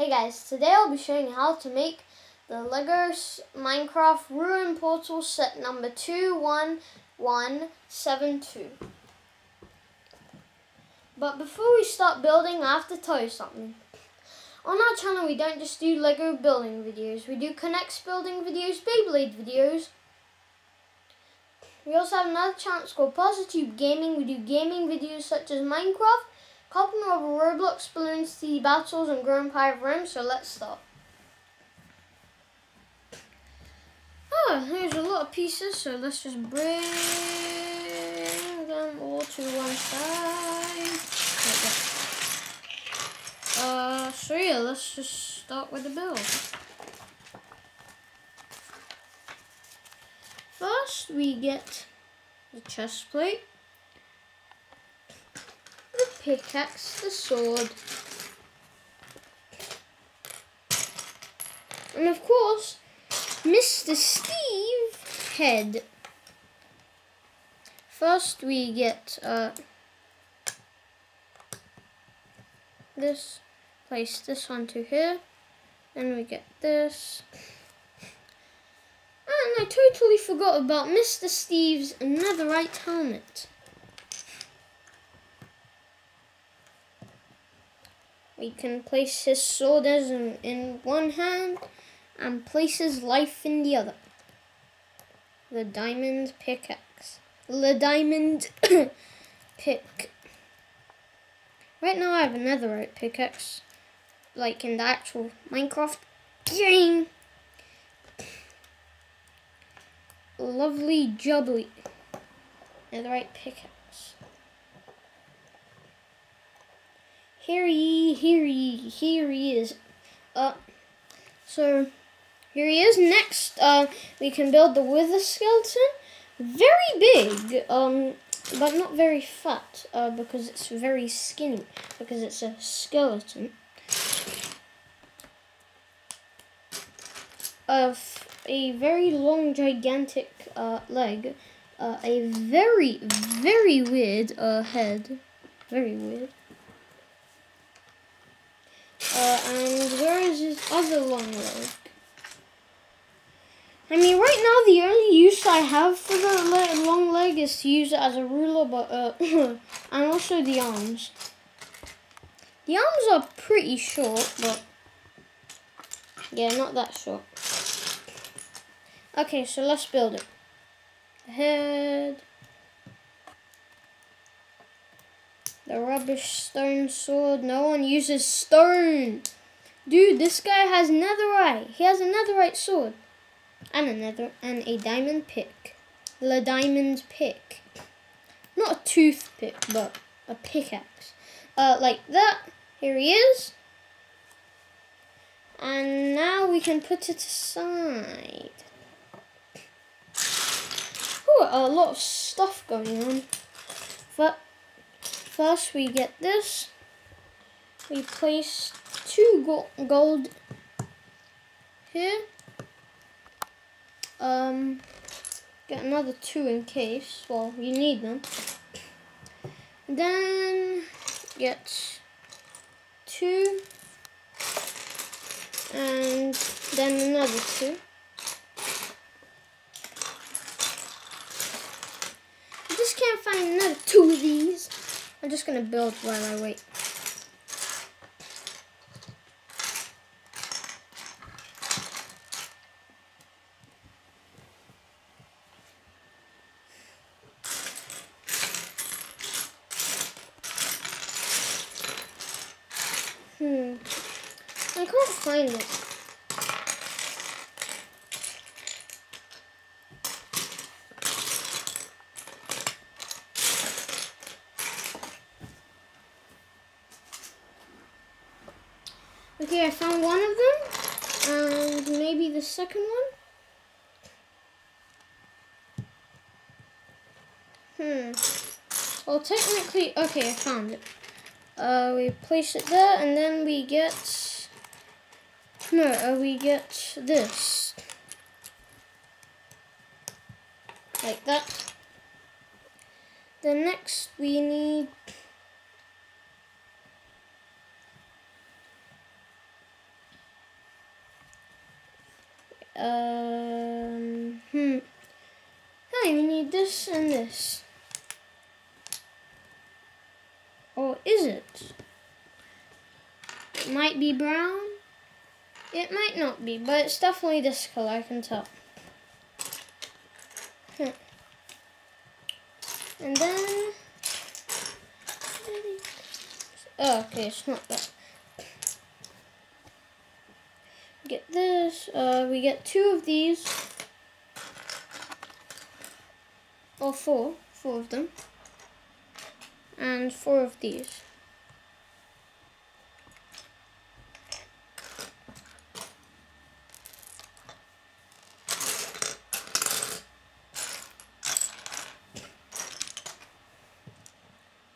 Hey guys, today I'll be showing you how to make the LEGO Minecraft Ruin Portal set number 21172. But before we start building, I have to tell you something. On our channel, we don't just do LEGO building videos. We do K'NEX building videos, Beyblade videos. We also have another channel called Parsatube Gaming. We do gaming videos such as Minecraft, Couple of Roblox Bloons TD Battles, and Grow Empire of Rome. So let's start. Oh, here's a lot of pieces. So let's just bring them all to one side. uh, so yeah, let's just start with the build. First, we get the chest plate pickaxe, the sword, and of course, Mr. Steve head. First, we get uh, this, place this onto here, and we get this. And I totally forgot about Mr. Steve's netherite helmet. We can place his sword in, in one hand and place his life in the other. The diamond pickaxe. The diamond pick. Right now I have a netherite pickaxe. Like in the actual Minecraft game. Lovely jubbly. Netherite pickaxe. Here he, here he, here he is. Uh, so here he is. Next, uh, we can build the wither skeleton. Very big, um, but not very fat, uh, because it's very skinny, because it's a skeleton. Of a very long, gigantic uh, leg, uh, a very, very weird uh, head, very weird. Uh, and where is this other long leg? I mean, right now the only use I have for the long leg is to use it as a ruler, but uh, and also the arms. The arms are pretty short, but yeah, not that short. Okay, so let's build it. Head. The rubbish stone sword. No one uses stone. Dude, this guy has netherite. He has a netherite sword. And a nether and a diamond pick. The diamond pick. Not a toothpick, but a pickaxe. Uh, like that. Here he is. And now we can put it aside. Ooh, a lot of stuff going on. But First we get this. We place two gold here. Um, get another two in case. Well, you need them. Then get two and then another two. I just can't find another two of these. I'm just going to build while I wait. Hmm. I can't find it. Okay, I found one of them. And maybe the second one. Hmm. Well, technically, okay, I found it. Uh, we place it there, and then we get... No, uh, we get this. Like that. Then next, we need Um, hmm. Hey, we need this and this. Or is it? It might be brown. It might not but it's definitely this color, I can tell. Hmm. And then... Oh, okay, it's not that. Get this. Uh, we get two of these. Or four. Four of them. And four of these.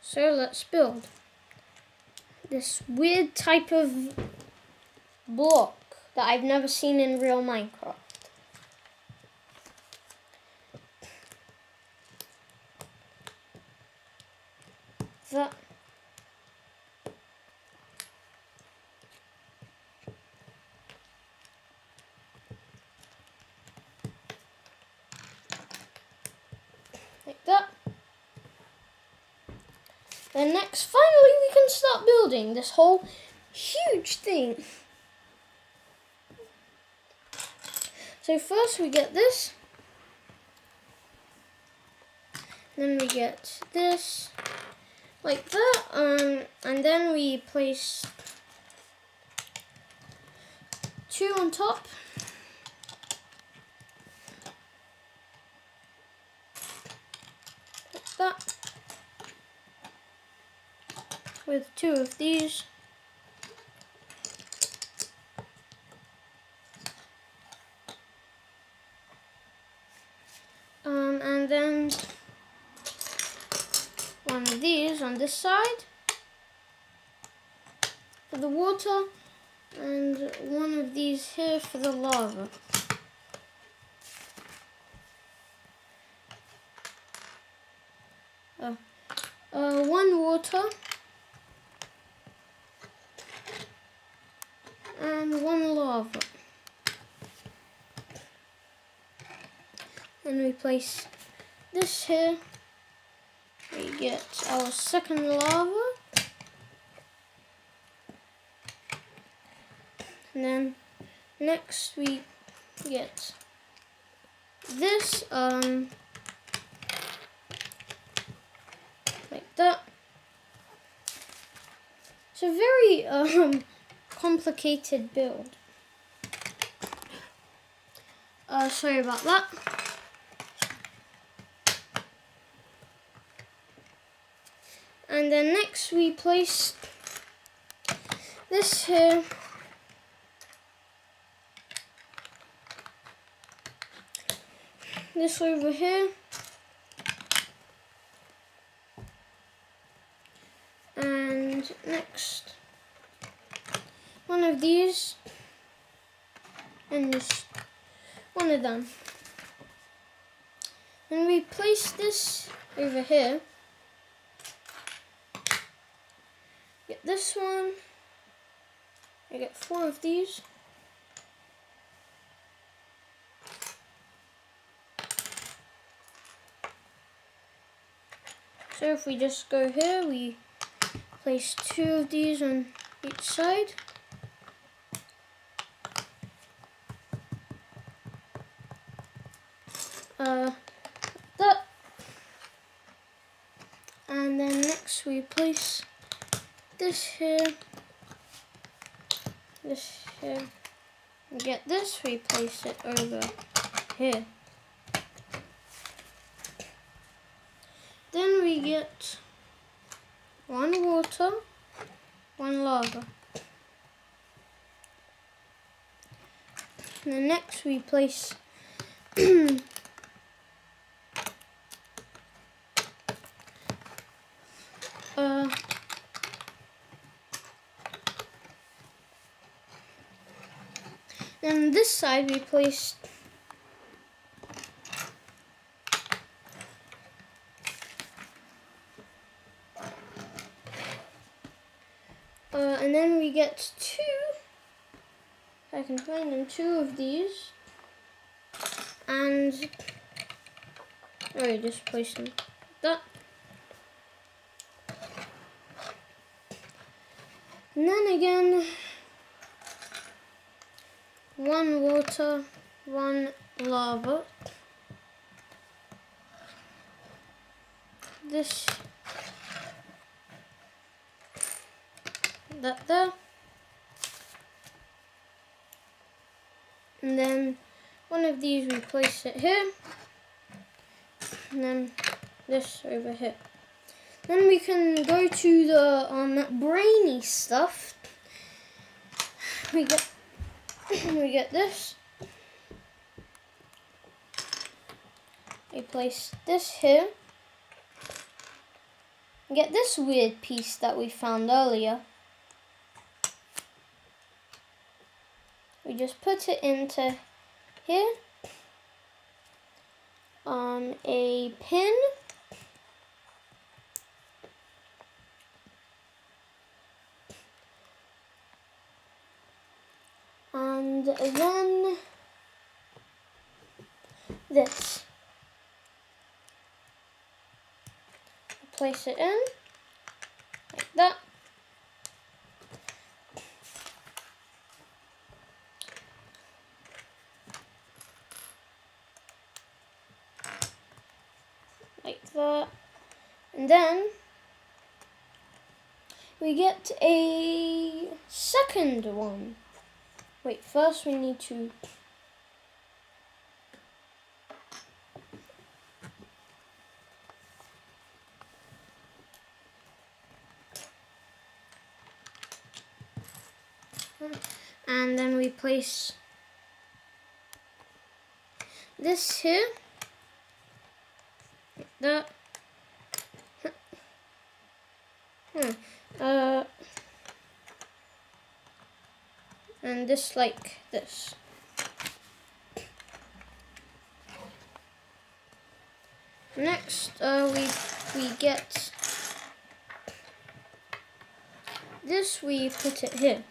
So let's build this weird type of block that I've never seen in real Minecraft. That like that. Finally, we can start building this whole huge thing. So first we get this. Then we get this like that. Um, and then we place two on top. Like that. With two of these. Um, and then one of these on this side for the water and one of these here for the lava. Uh, uh, one water and one lava. And we place this here. We get our second lava. And then next we get this um like that. It's a very um complicated build. Uh, sorry about that. Then next we place this here. This over here. And next, one of these and this, one of them. And we place this over here. This one. I get four of these. So if we just go here, we place two of these on each side. Uh, that. And then next we place this here, this here. Get this, we place it over here. Then we get one water, one lava. And then next we place uh, then this side we placed Uh, and then we get two, I can find them, two of these. and oh, just place them like that. And then again, one water, one lava. This, that there. And then one of these we place it here. And then this over here. Then we can go to the um, brainy stuff. We get we get this. We place this here. Get this weird piece that we found earlier. We just put it into here. Um, a pin. And then this. Place it in like that. Like that. And then we get a second one. Wait, first we need to and then we place this here that hmm. uh and this like this. Next, uh, we we get this. We put it here.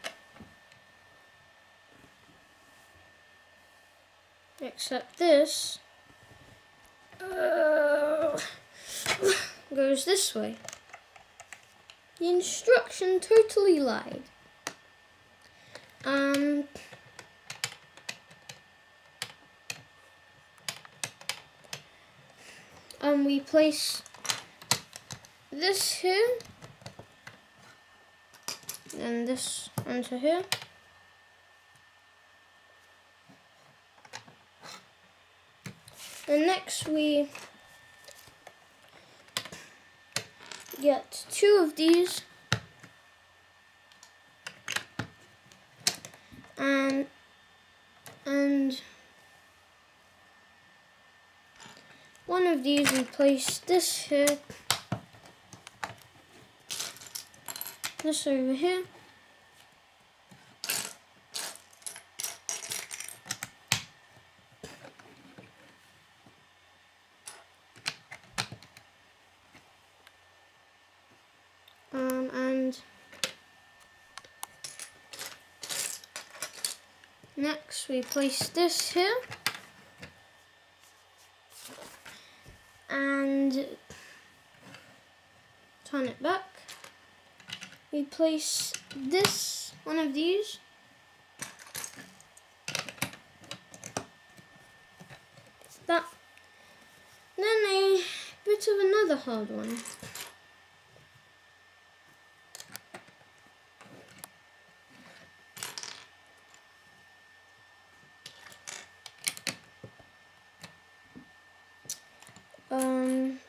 Except this uh, goes this way. The instruction totally lied. Um, um, we place this here and this onto here. And next we get two of these and and one of these we place this here. This over here um, and Next we place this here and turn it back. We place this, one of these that. Then a bit of another hard one. Um,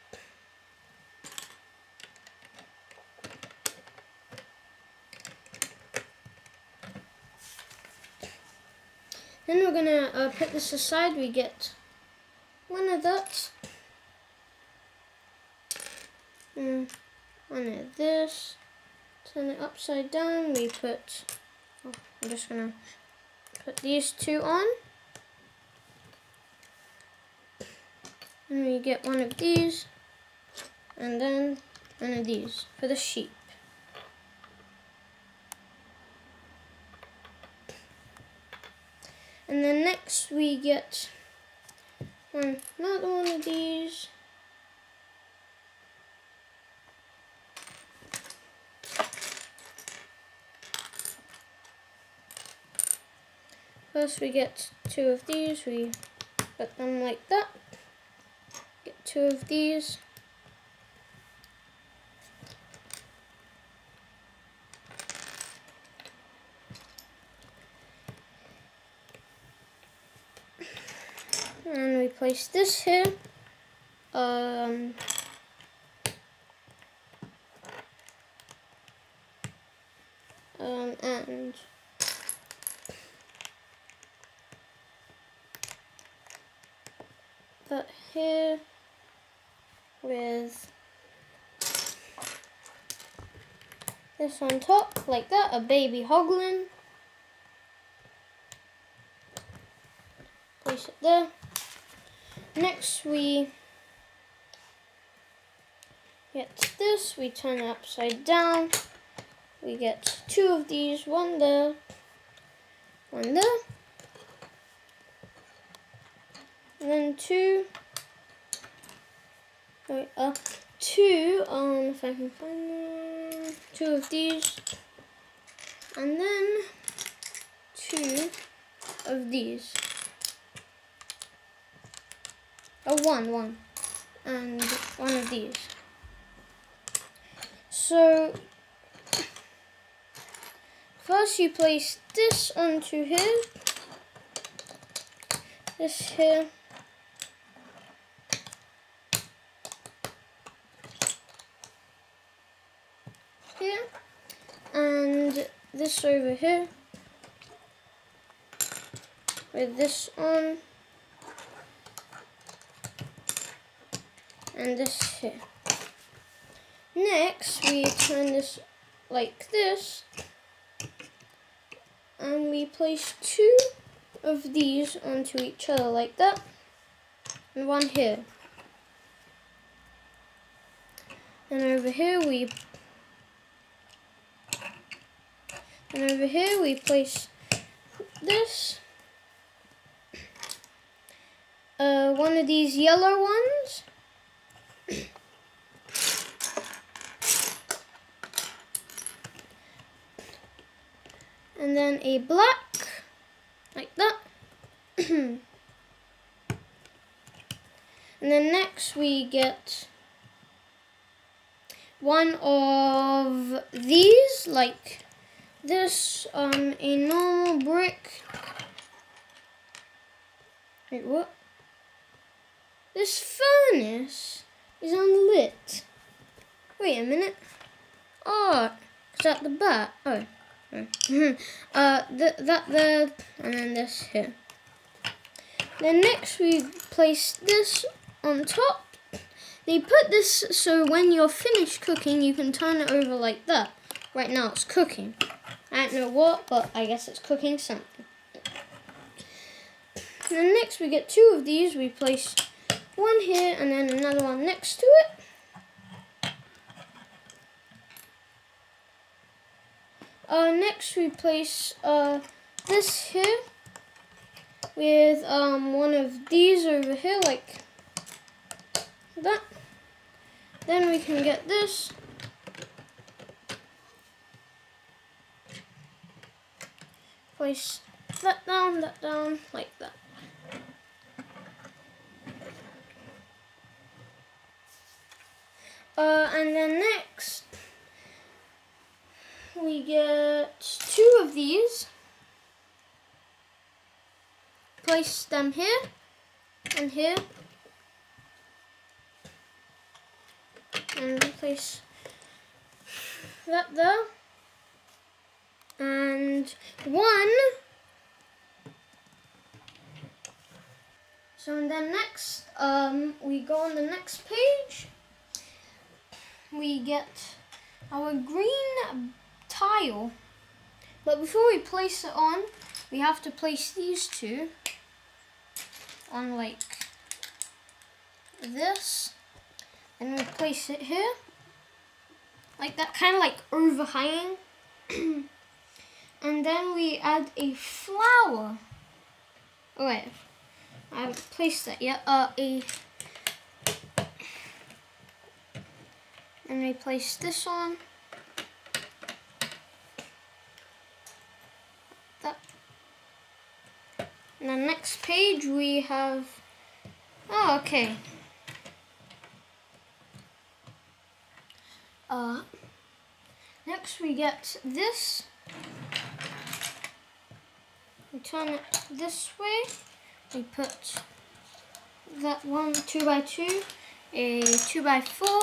then we're gonna uh, put this aside. We get one of that, And mm, one of this. Turn it upside down. We put. Oh, I'm just gonna put these two on. And we get one of these, and then one of these for the sheep. And then next we get another one of these. First we get two of these, we put them like that. Get two of these. And we place this here. Um, um, and put here with this on top, like that, a baby hoglin. Place it there. Next we get this, we turn it upside down. We get two of these, one there, one there. And then two, wait, uh, two, um, if I can find them, two of these. And then two of these. Oh, one, one. And one of these. So, first you place this onto here. This here. Here. And this over here. With this on. And this here. Next, we turn this like this, and we place two of these onto each other like that, and one here. And over here we, and over here we place this, uh, one of these yellow ones, and then a black, like that. and then next we get one of these, like this, um, a normal brick. Wait, what? This furnace is unlit. Wait a minute. Oh, is that the bat? Oh. uh, th that there, and then this here. Then next we place this on top. They put this so when you're finished cooking, you can turn it over like that. Right now it's cooking. I don't know what, but I guess it's cooking something. then next we get two of these. We place one here and then another one next to it. Uh, next we place uh, this here with um, one of these over here like that. Then we can get this. Place that down, that down, like that. Uh, and then next, we get two these. Place them here and here. And place that there. And one. So then next, um, we go on the next page. We get our green tile. But before we place it on, we have to place these two on like this. And we place it here. Like that, kind of like overhanging. and then we add a flower. Oh wait. I haven't placed that yet. Uh, a and we place this on. And the next page we have. Oh, okay. Uh, next we get this. We turn it this way. We put that one two by two, a two by four.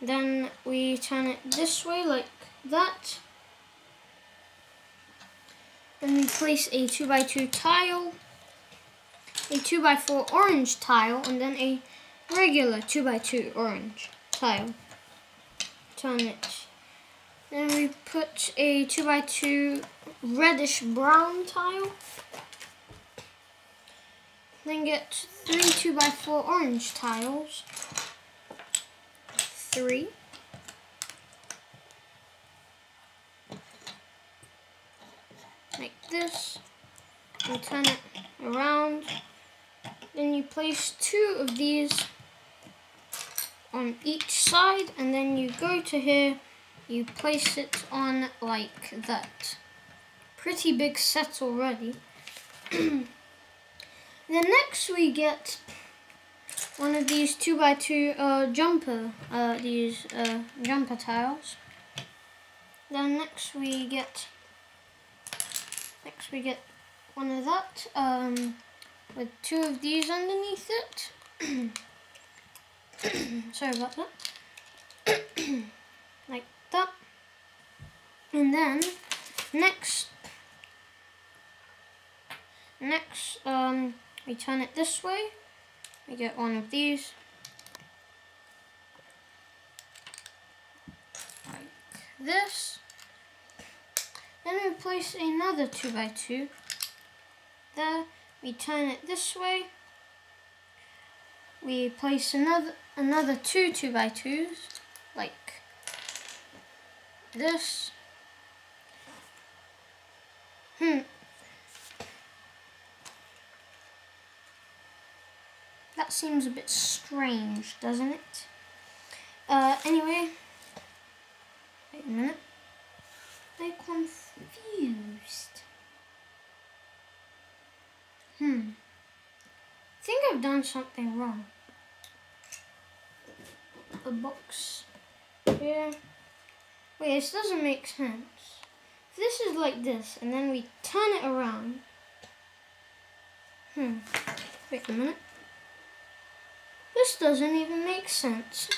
Then we turn it this way like that. Then we place a two by two tile, a two by four orange tile, and then a regular two by two orange tile. Turn it. Then we put a 2x2 reddish brown tile. Then get three 2x4 orange tiles. Three. Like this. And turn it around. Then you place two of these on each side and then you go to here you place it on like that pretty big set already then next we get one of these 2x2 uh, jumper uh, these uh, jumper tiles then next we get next we get one of that um, with two of these underneath it Sorry about that. like that. And then next next um we turn it this way. We get one of these. Like this. Then we place another two by two. There. We turn it this way. We place another another two two by twos, like this. Hmm. That seems a bit strange, doesn't it? Uh, anyway, wait a minute. I'm confused. Hmm. I think I've done something wrong a box here. Wait, this doesn't make sense. If this is like this, and then we turn it around. Hmm. Wait a minute. This doesn't even make sense.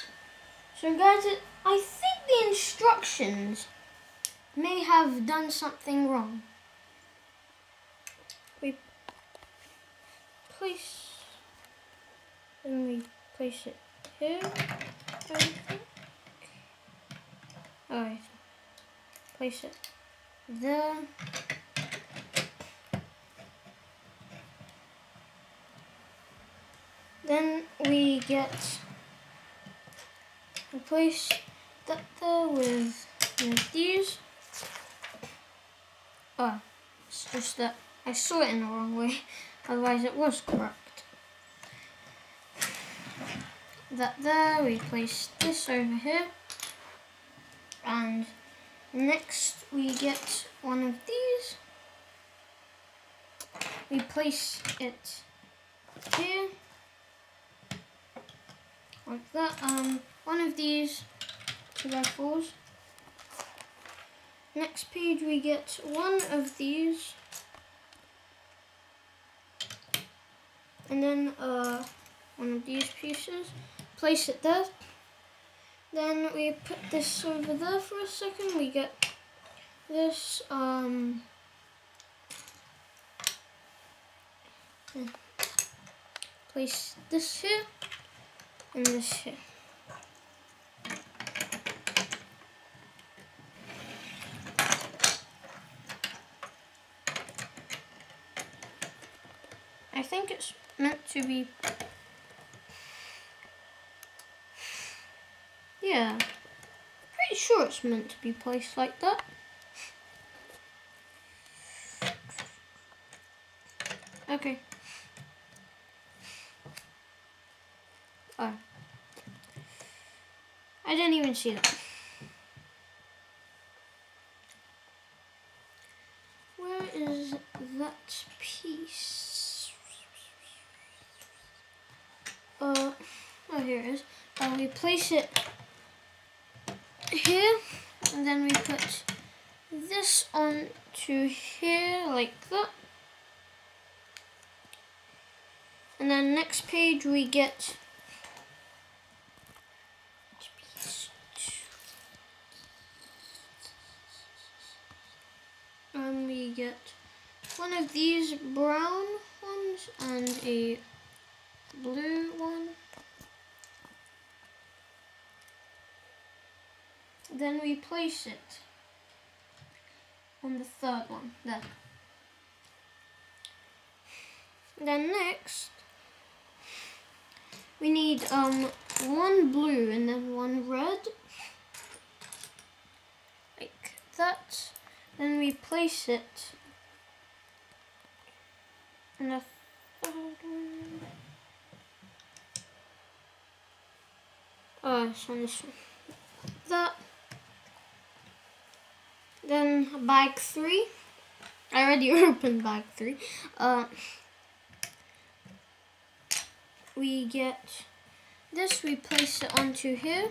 So guys, I think the instructions may have done something wrong. We place, then we place it here. Alright. Place it there. Then we get replace that there with, with these. Oh, it's just that I saw it in the wrong way, otherwise it was correct. that there, we place this over here, and next we get one of these, we place it here, like that, um, one of these two by fours. Next page we get one of these, and then uh, one of these pieces place it there. Then we put this over there for a second. We get this. Um, place this here and this here. Think it's meant to be Yeah. Pretty sure it's meant to be placed like that. Okay. Oh. I didn't even see that. Where is that piece? Uh, oh, here it is. Uh, we place it here, and then we put this onto here like that. And then next page we get and we get one of these brown ones and a blue one. Place it on the third one, there. Then next, we need um, one blue and then one red, like that. Then we place it in the third one. Oh, it's on this one. That. Then bag three. I already opened bag three. Uh, we get this, we place it onto here.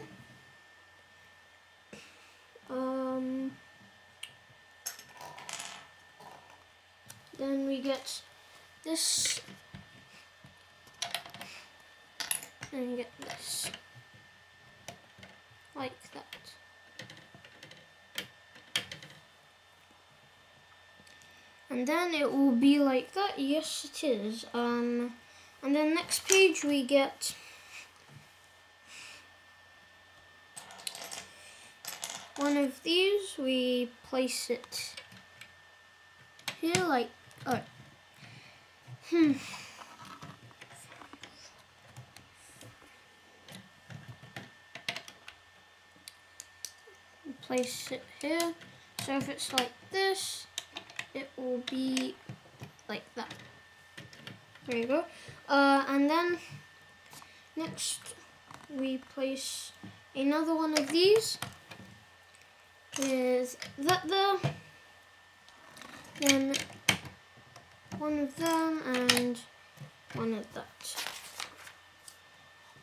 Um, then we get this and get this like that. And then it will be like that. Yes, it is. Um, and then next page we get one of these. We place it here like, oh, hmm. Place it here. So if it's like this, it will be like that. There you go. Uh, and then next we place another one of these is that there. Then one of them and one of that.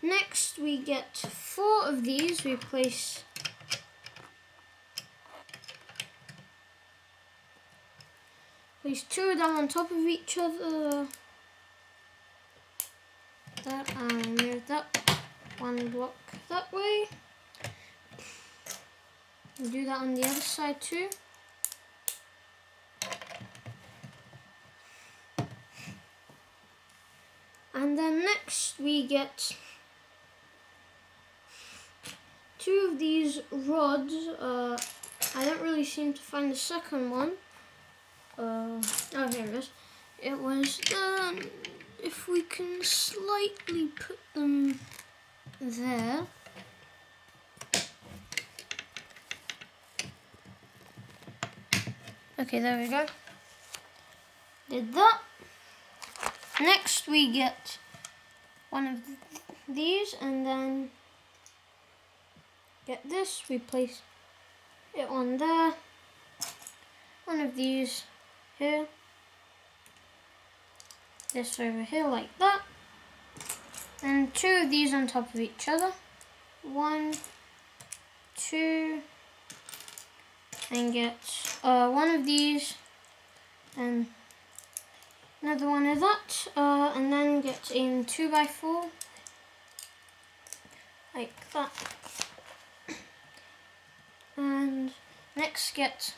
Next we get four of these. We place two of them on top of each other that and move that one block that way. We'll do that on the other side too. And then next we get two of these rods. Uh, I don't really seem to find the second one. Uh, oh, here it is. It was done if we can slightly put them there. Okay, there we go. Did that. Next we get one of th these and then get this, we place it on there. One of these here this over here like that. And two of these on top of each other. One, two, and get uh, one of these and another one of that. Uh, and then get in two by four like that. And next get,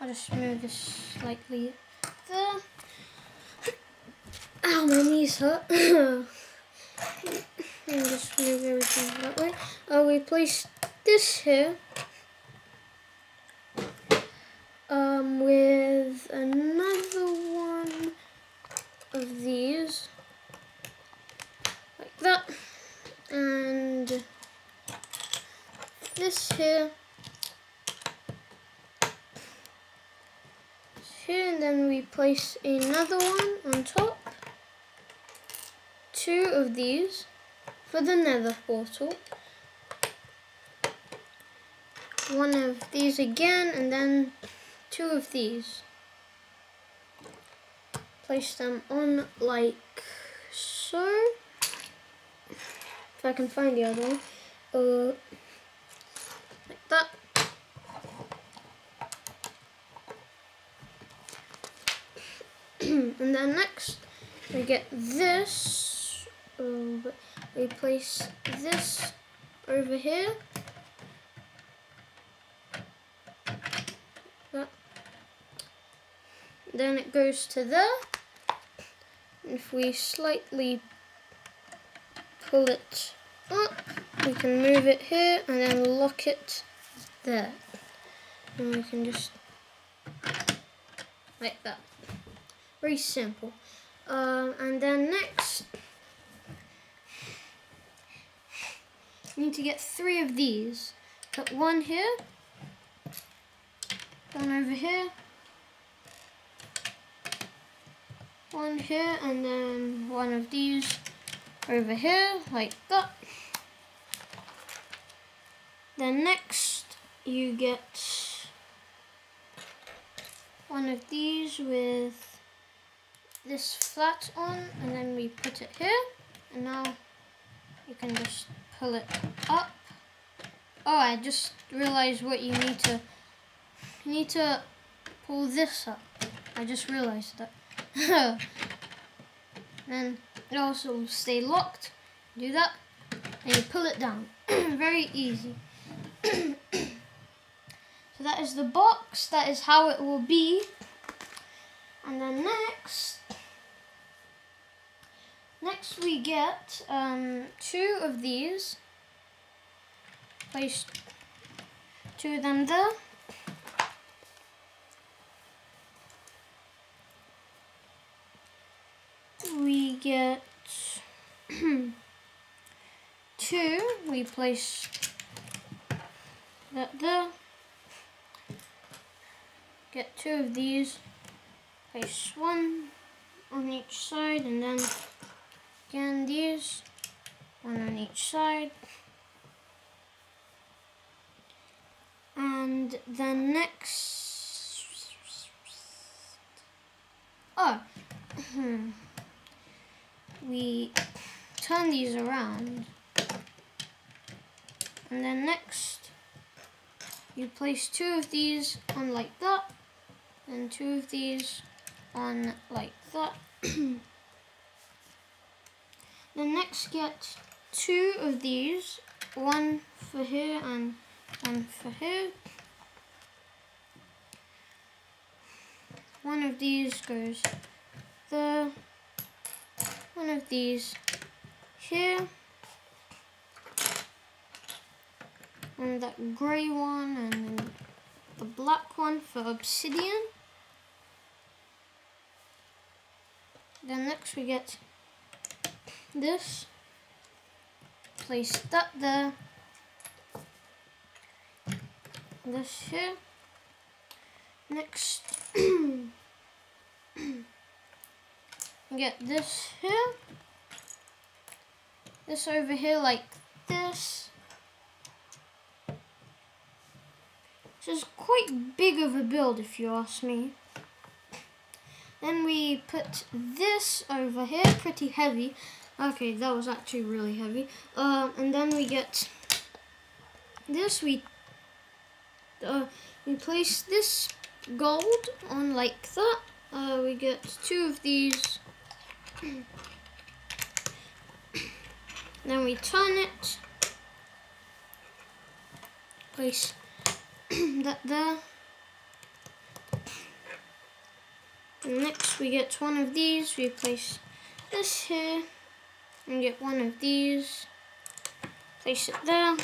I'll just move this slightly there. Ow, my knees hurt. and just move everything that way. Uh, we place this here um, with another one of these, like that, and this here, here and then we place another one on top. Two of these for the nether portal. One of these again and then two of these. Place them on like so. If I can find the other one. Uh, like that. And then next we get this uh, we place this over here. That. then it goes to there. If we slightly pull it up we can move it here and then lock it there. And we can just like that very simple. Um, and then next, you need to get three of these. Put one here, one over here, one here, and then one of these over here, like that. Then next, you get one of these with this flat on and then we put it here and now you can just pull it up. Oh, I just realized what you need to, you need to pull this up. I just realized that. then it also will stay locked. Do that and you pull it down. Very easy. so that is the box. That is how it will be. And then next, Next we get um, two of these. Place two of them there. We get two. We place that there. Get two of these. Place one on each side and then Again, these, one on each side. And then next, oh, hmm. we turn these around. And then next, you place two of these on like that, and two of these on like that. Then next get two of these, one for here and one for here. One of these goes there, one of these here, and that grey one and the black one for obsidian. Then next we get this, place that there, this here, next get this here, this over here like this. This is quite big of a build if you ask me. Then we put this over here, pretty heavy. Okay, that was actually really heavy. Um, and then we get this. We uh, we place this gold on like that. Uh, we get two of these. then we turn it. Place that there. And next we get one of these. We place this here and get one of these, place it there,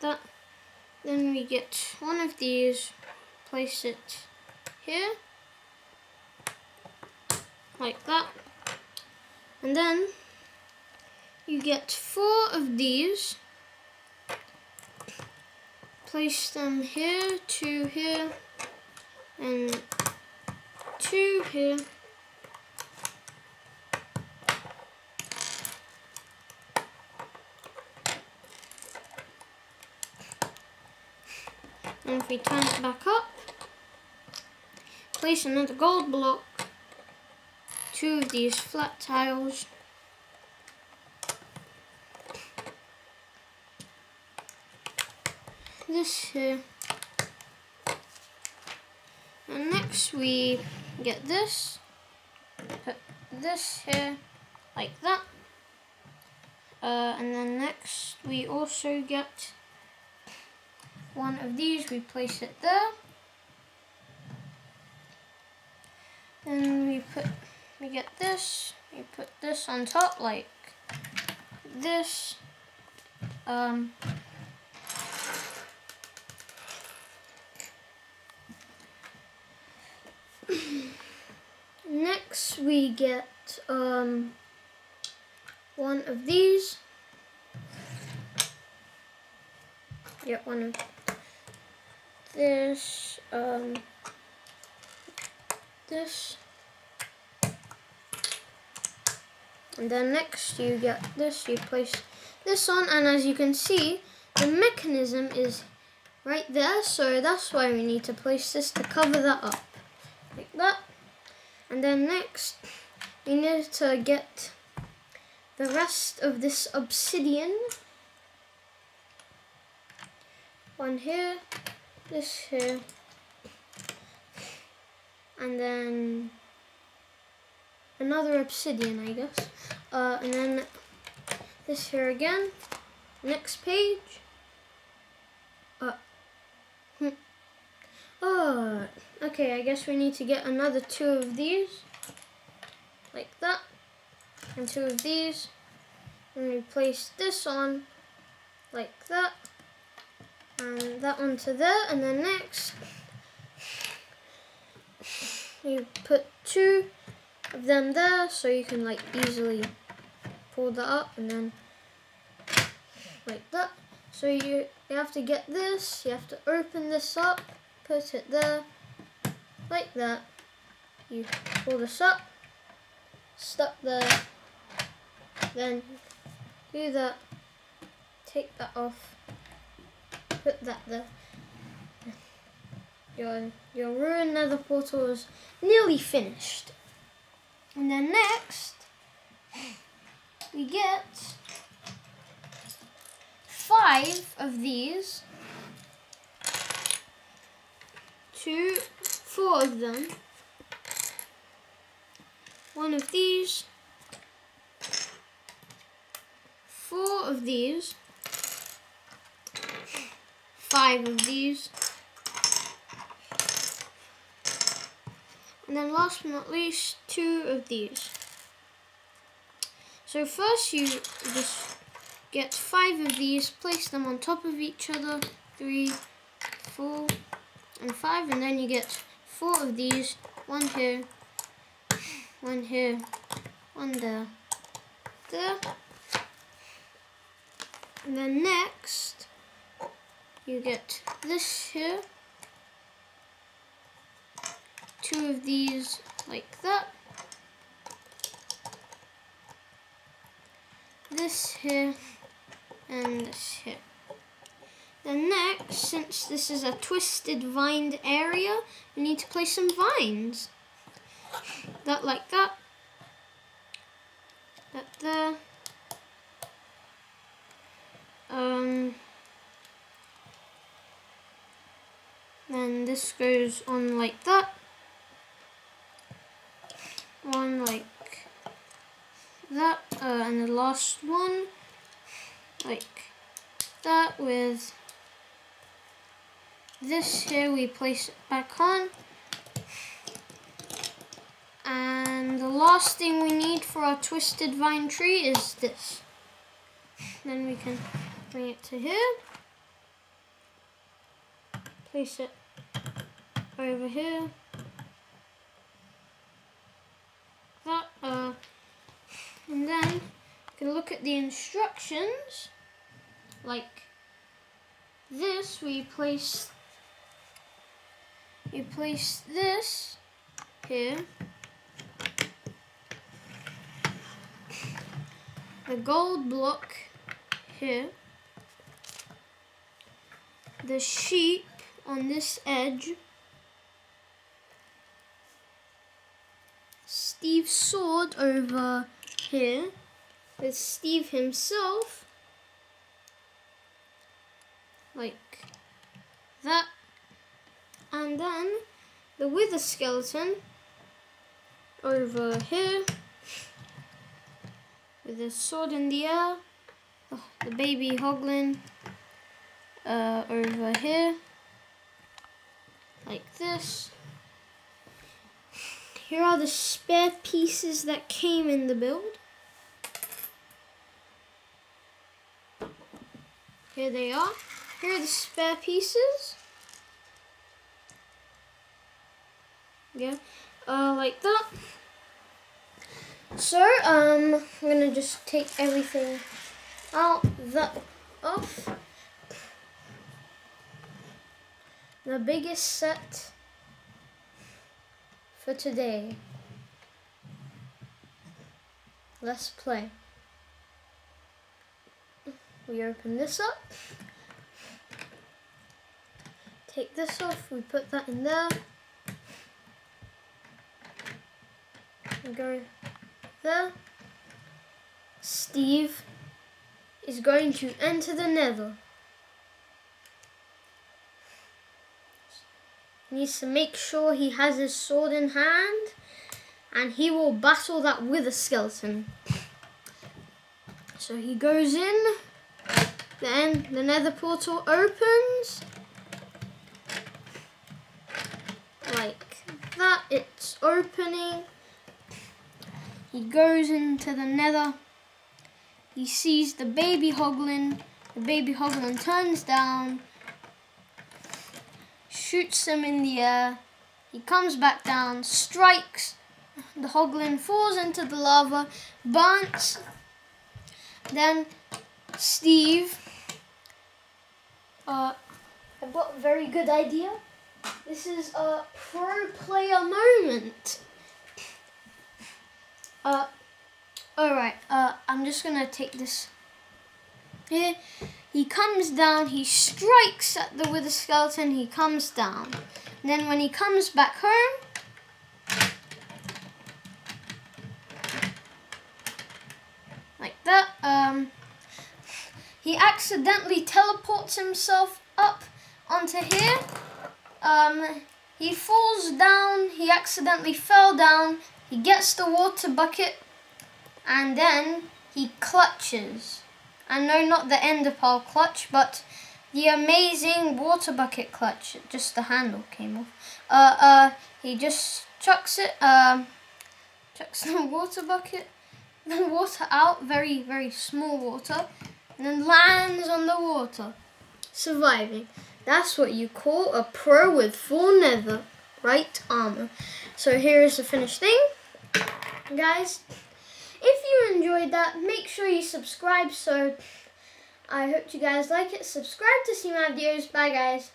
that, then we get one of these, place it here, like that, and then you get four of these, place them here, two here, and two here. And if we turn it back up, place another gold block, two of these flat tiles, this here, and next we get this, put this here, like that, uh, and then next we also get one of these, we place it there. Then we put, we get this, we put this on top like this. Um, next we get um, one of these. Get one of this, um, this, and then next you get this, you place this on, and as you can see, the mechanism is right there, so that's why we need to place this to cover that up, like that, and then next, we need to get the rest of this obsidian, one here, this here, and then another obsidian, I guess. Uh, and then this here again. Next page. Uh, hmm. Oh, okay, I guess we need to get another two of these. Like that. And two of these. And we place this on like that and that onto there and then next you put two of them there so you can like easily pull that up and then like that. So you, you have to get this you have to open this up put it there like that. You pull this up stuck there then do that. Take that off put that there. Your, your ruined nether portal is nearly finished. And then next, we get five of these, two, four of them, one of these, four of these, five of these. And then last but not least, two of these. So first you just get five of these, place them on top of each other, three, four, and five, and then you get four of these, one here, one here, one there, there. And then next, you get this here, two of these like that, this here, and this here. Then next, since this is a twisted vined area, we need to place some vines. That like that, that there, um, Then this goes on like that. One like that. Uh, and the last one like that with this here we place it back on. And the last thing we need for our twisted vine tree is this. Then we can bring it to here. Place it over here. That, uh, and then you can look at the instructions. Like this, we place you place this here. The gold block here. The sheep on this edge. Steve's sword over here with Steve himself. Like that. And then the wither skeleton over here. With the sword in the air. Oh, the baby hoglin uh, over here. Like this here are the spare pieces that came in the build here they are here are the spare pieces. Yeah, uh, like that. So, um, I'm gonna just take everything out, that off. The biggest set for today. Let's play. We open this up take this off, we put that in there. And go there. Steve is going to enter the nether. Needs to make sure he has his sword in hand and he will battle that wither skeleton. So he goes in, then the nether portal opens like that. It's opening. He goes into the nether. He sees the baby hoglin. The baby hoglin turns down, shoots him in the air. He comes back down, strikes. The hoglin falls into the lava, burns. Then Steve, uh, I've got a very good idea. This is a pro player moment. Uh, alright, uh, I'm just gonna take this here. He comes down, he strikes at the wither skeleton, he comes down. And then when he comes back home, like that, um, he accidentally teleports himself up onto here um, he falls down, he accidentally fell down, he gets the water bucket, and then he clutches. And no, not the enderpearl clutch, but the amazing water bucket clutch. Just the handle came off. Uh, uh, he just chucks it, um, chucks the water bucket, the water out, very, very small water, and then lands on the water, surviving. That's what you call a pro with full nether right armor. So here is the finished thing. Guys, if you enjoyed that, make sure you subscribe. So I hope you guys like it. Subscribe to see my videos. Bye guys.